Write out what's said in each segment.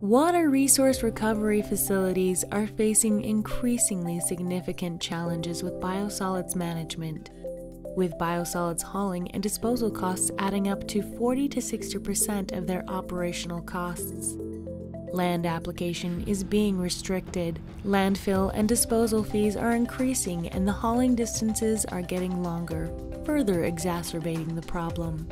Water resource recovery facilities are facing increasingly significant challenges with biosolids management, with biosolids hauling and disposal costs adding up to 40 to 60% of their operational costs. Land application is being restricted, landfill and disposal fees are increasing, and the hauling distances are getting longer, further exacerbating the problem.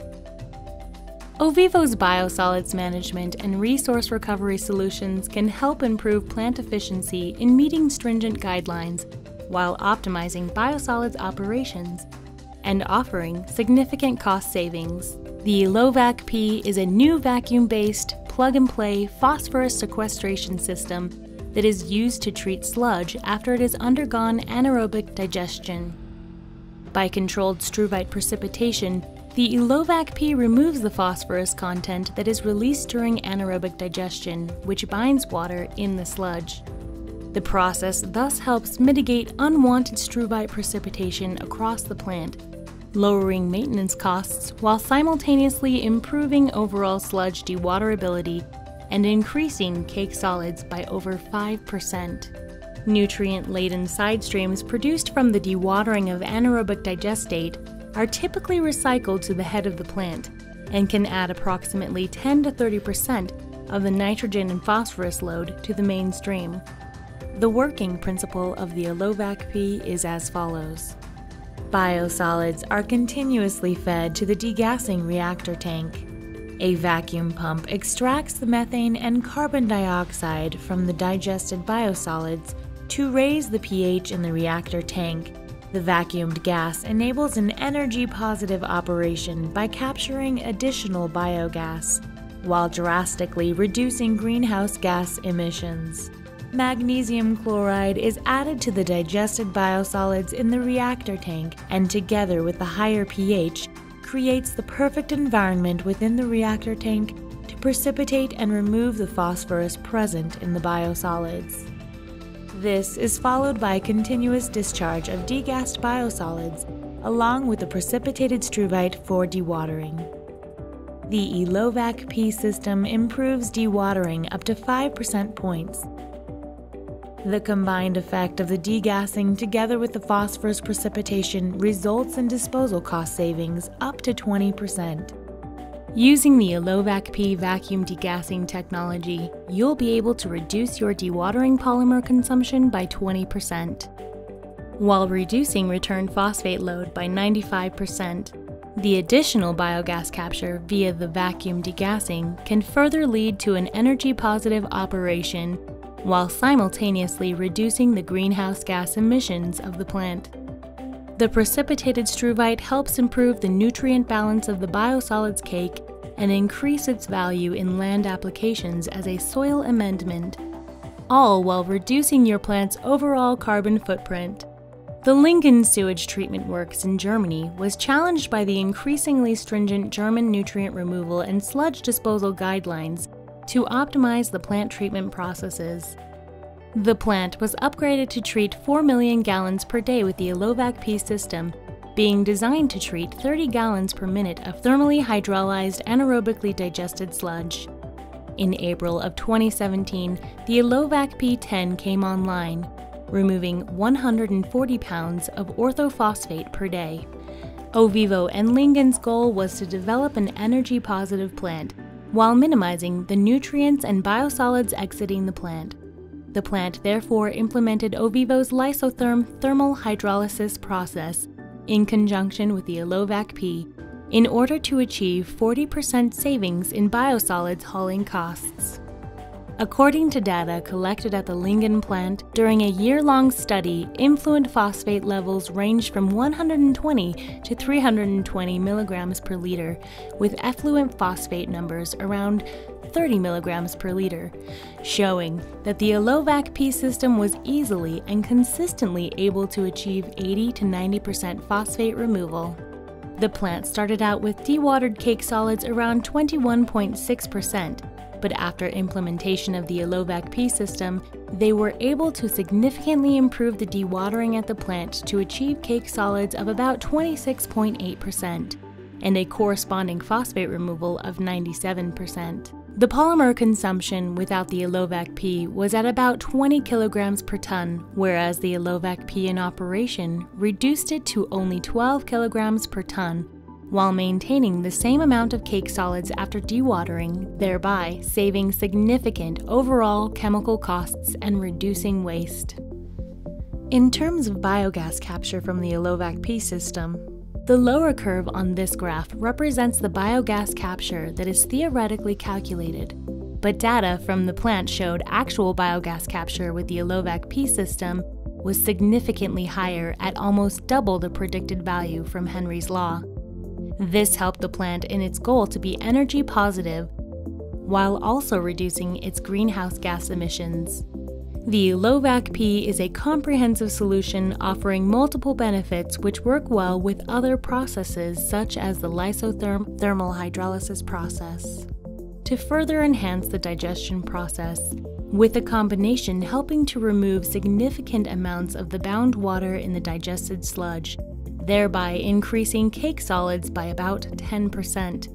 Ovivo's biosolids management and resource recovery solutions can help improve plant efficiency in meeting stringent guidelines while optimizing biosolids operations and offering significant cost savings. The Elovac P is a new vacuum based, plug and play phosphorus sequestration system that is used to treat sludge after it has undergone anaerobic digestion. By controlled struvite precipitation, the Elovac P removes the phosphorus content that is released during anaerobic digestion, which binds water in the sludge. The process thus helps mitigate unwanted struvite precipitation across the plant, lowering maintenance costs while simultaneously improving overall sludge dewaterability and increasing cake solids by over 5%. Nutrient laden side streams produced from the dewatering of anaerobic digestate are typically recycled to the head of the plant and can add approximately 10 to 30% of the nitrogen and phosphorus load to the main stream. The working principle of the Elovac P is as follows. Biosolids are continuously fed to the degassing reactor tank. A vacuum pump extracts the methane and carbon dioxide from the digested biosolids to raise the pH in the reactor tank the vacuumed gas enables an energy positive operation by capturing additional biogas, while drastically reducing greenhouse gas emissions. Magnesium chloride is added to the digested biosolids in the reactor tank and, together with the higher pH, creates the perfect environment within the reactor tank to precipitate and remove the phosphorus present in the biosolids. This is followed by continuous discharge of degassed biosolids along with the precipitated struvite for dewatering. The Elovac P system improves dewatering up to 5% points. The combined effect of the degassing together with the phosphorus precipitation results in disposal cost savings up to 20%. Using the Elovac P vacuum degassing technology, you'll be able to reduce your dewatering polymer consumption by 20%, while reducing return phosphate load by 95%. The additional biogas capture via the vacuum degassing can further lead to an energy positive operation while simultaneously reducing the greenhouse gas emissions of the plant. The precipitated struvite helps improve the nutrient balance of the biosolids cake and increase its value in land applications as a soil amendment, all while reducing your plant's overall carbon footprint. The Lingen sewage treatment works in Germany was challenged by the increasingly stringent German nutrient removal and sludge disposal guidelines to optimize the plant treatment processes. The plant was upgraded to treat 4 million gallons per day with the Elovac P system, being designed to treat 30 gallons per minute of thermally hydrolyzed anaerobically digested sludge. In April of 2017, the Elovac P10 came online, removing 140 pounds of orthophosphate per day. Ovivo and Lingen's goal was to develop an energy positive plant while minimizing the nutrients and biosolids exiting the plant. The plant therefore implemented Ovivo's Lysotherm thermal hydrolysis process in conjunction with the Elovac P in order to achieve 40% savings in biosolids hauling costs. According to data collected at the Lingen plant, during a year long study, influent phosphate levels ranged from 120 to 320 milligrams per liter, with effluent phosphate numbers around 30 milligrams per liter, showing that the Elovac P system was easily and consistently able to achieve 80 to 90% phosphate removal. The plant started out with dewatered cake solids around 21.6%, but after implementation of the Elovac P system, they were able to significantly improve the dewatering at the plant to achieve cake solids of about 26.8% and a corresponding phosphate removal of 97%. The polymer consumption without the Elovac P was at about 20 kilograms per ton, whereas the Elovac P in operation reduced it to only 12 kilograms per ton, while maintaining the same amount of cake solids after dewatering, thereby saving significant overall chemical costs and reducing waste. In terms of biogas capture from the Elovac P system, the lower curve on this graph represents the biogas capture that is theoretically calculated, but data from the plant showed actual biogas capture with the Elovac P system was significantly higher at almost double the predicted value from Henry's Law. This helped the plant in its goal to be energy positive while also reducing its greenhouse gas emissions. The Elovac P is a comprehensive solution offering multiple benefits which work well with other processes such as the lysotherm thermal hydrolysis process. To further enhance the digestion process, with a combination helping to remove significant amounts of the bound water in the digested sludge, thereby increasing cake solids by about 10%,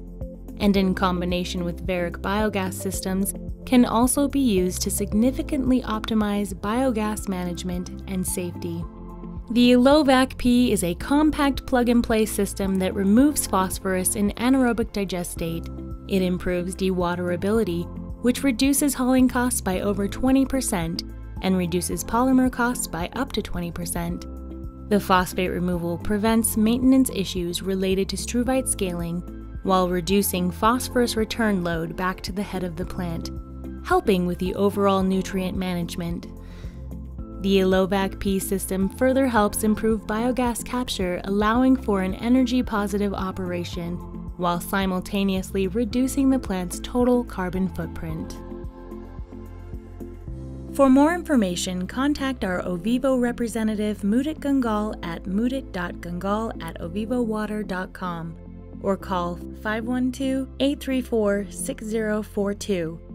and in combination with Varec biogas systems, can also be used to significantly optimize biogas management and safety. The Elovac P is a compact plug and play system that removes phosphorus in anaerobic digestate. It improves dewaterability, which reduces hauling costs by over 20% and reduces polymer costs by up to 20%. The phosphate removal prevents maintenance issues related to struvite scaling while reducing phosphorus return load back to the head of the plant helping with the overall nutrient management. The Elovac P system further helps improve biogas capture, allowing for an energy positive operation while simultaneously reducing the plant's total carbon footprint. For more information, contact our Ovivo representative Mudit Gangal at mudit.gangal at ovivowater.com or call 512 834 6042